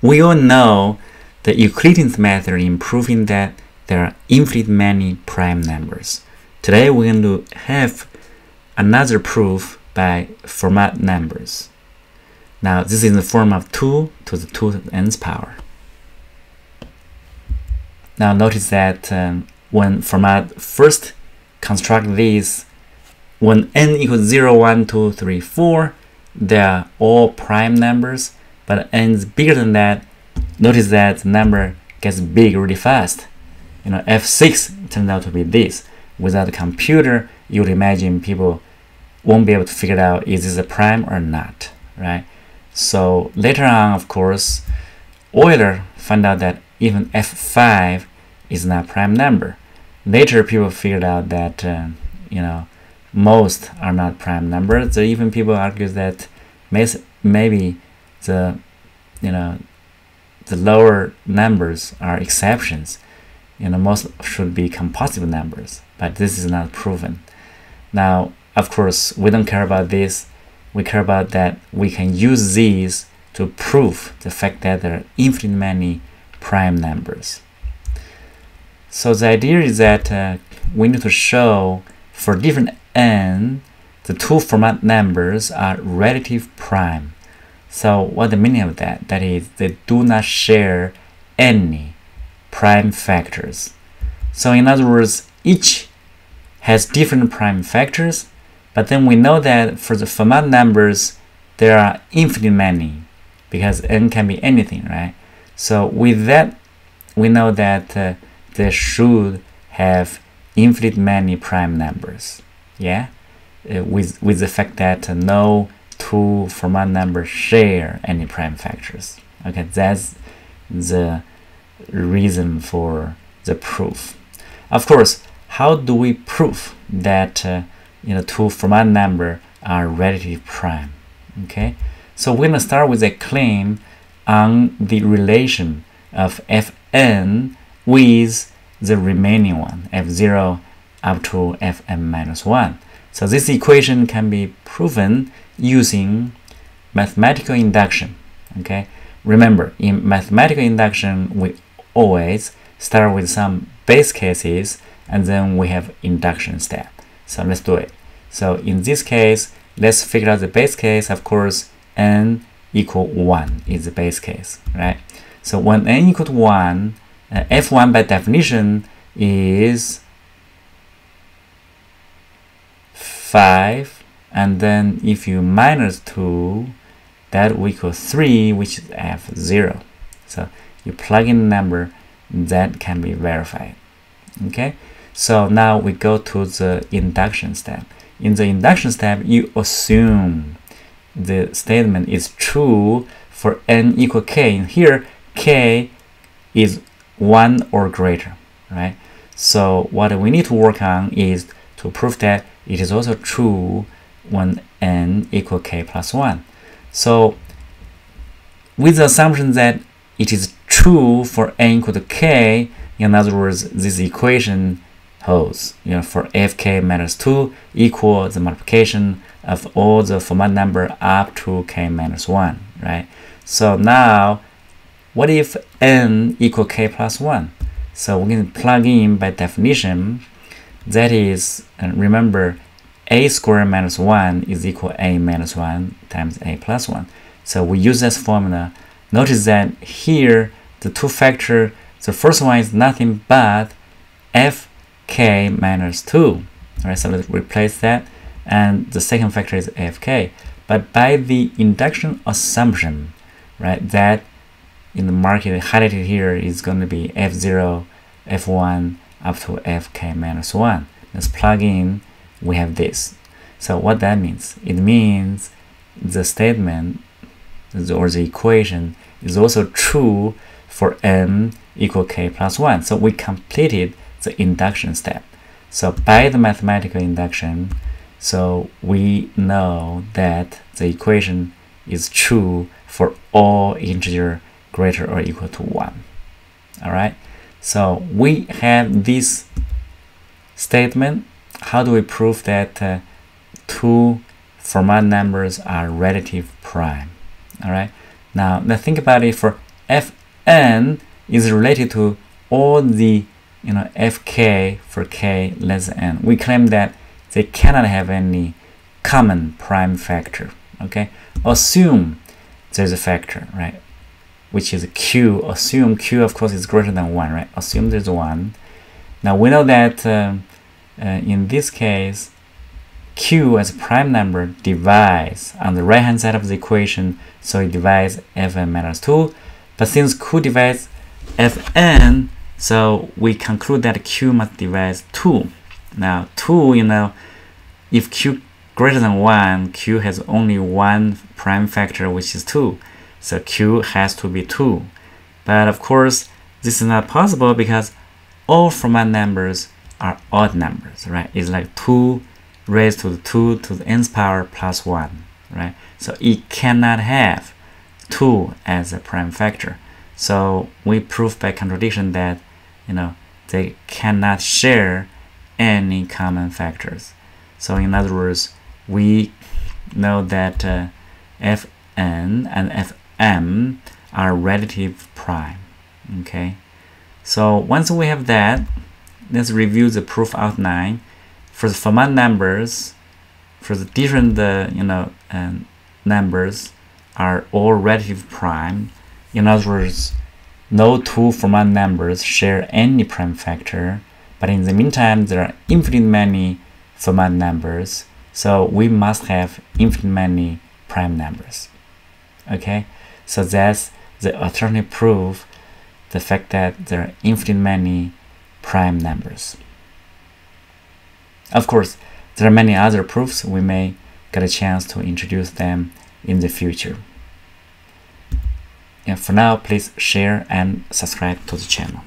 we all know the Euclidean method in proving that there are infinite many prime numbers. Today we're going to have another proof by Fermat numbers. Now this is in the form of 2 to the 2 to nth power. Now notice that um, when Fermat first construct these, when n equals 0, 1, 2, 3, 4, they are all prime numbers, but n is bigger than that, notice that the number gets big really fast. You know, f6 turns out to be this. Without a computer, you would imagine people won't be able to figure out is this a prime or not, right? So later on, of course, Euler found out that even f5 is not a prime number. Later, people figured out that uh, you know most are not prime numbers. So even people argue that maybe the you know the lower numbers are exceptions. You know most should be composite numbers, but this is not proven. Now, of course, we don't care about this. We care about that we can use these to prove the fact that there are infinite many prime numbers. So the idea is that uh, we need to show for different n, the two Fermat numbers are relative prime. So what the meaning of that? That is, they do not share any prime factors. So in other words, each has different prime factors, but then we know that for the Fermat numbers, there are infinite many because n can be anything, right? So with that, we know that uh, they should have infinite many prime numbers. Yeah, uh, with with the fact that uh, no two Fermat numbers share any prime factors. Okay, that's the reason for the proof. Of course, how do we prove that uh, you know two Fermat number are relative prime? Okay, so we're gonna start with a claim on the relation of fn with the remaining one, f0 up to fn minus 1. So this equation can be proven using mathematical induction. Okay, remember in mathematical induction we always start with some base cases and then we have induction step. So let's do it. So in this case, let's figure out the base case. Of course, n equal 1 is the base case, right? So when n equal to 1, uh, f1 by definition is 5 and then if you minus 2 that will equal 3 which is f0 so you plug in the number that can be verified okay? So now we go to the induction step. In the induction step you assume the statement is true for n equal k. And here k is 1 or greater, right? So what we need to work on is to prove that it is also true when n equal k plus 1. So with the assumption that it is true for n equal to k, in other words, this equation holds. You know, for fk minus 2 equal the multiplication of all the Fermat number up to k minus 1, right? So now what if n equal k plus 1? So we can plug in by definition. That is, remember, a squared minus 1 is equal a minus 1 times a plus 1. So we use this formula. Notice that here, the two factor, the first one is nothing but fk minus 2. All right, so let's replace that. And the second factor is fk. But by the induction assumption, right, that in the market highlighted here is going to be F0, F1 up to Fk minus 1. Let's plug in, we have this. So what that means? It means the statement or the equation is also true for n equal k plus 1. So we completed the induction step. So by the mathematical induction, so we know that the equation is true for all integer greater or equal to 1. All right, so we have this statement. How do we prove that uh, two Fermat numbers are relative prime? All right, now, now think about it for fn is related to all the you know fk for k less than n. We claim that they cannot have any common prime factor. Okay, assume there's a factor, right? Which is q. Assume q, of course, is greater than one, right? Assume there's one. Now we know that um, uh, in this case, q as a prime number divides on the right hand side of the equation, so it divides fn minus 2. But since q divides fn, so we conclude that q must divide 2. Now 2, you know, if q greater than 1, q has only one prime factor, which is 2. So q has to be 2. But of course, this is not possible because all Fermat numbers are odd numbers, right? It's like 2 raised to the 2 to the nth power plus 1, right? So it cannot have 2 as a prime factor. So we prove by contradiction that, you know, they cannot share any common factors. So in other words, we know that uh, fn and fm are relative prime, okay? So once we have that, let's review the proof outline for the Fermat numbers, for the different uh, you know uh, numbers are all relative prime. In other words, no two Fermat numbers share any prime factor, but in the meantime, there are infinite many Fermat numbers, so we must have infinite many prime numbers. Okay, so that's the alternative proof, the fact that there are infinite many prime numbers. Of course, there are many other proofs. We may get a chance to introduce them in the future. And for now, please share and subscribe to the channel.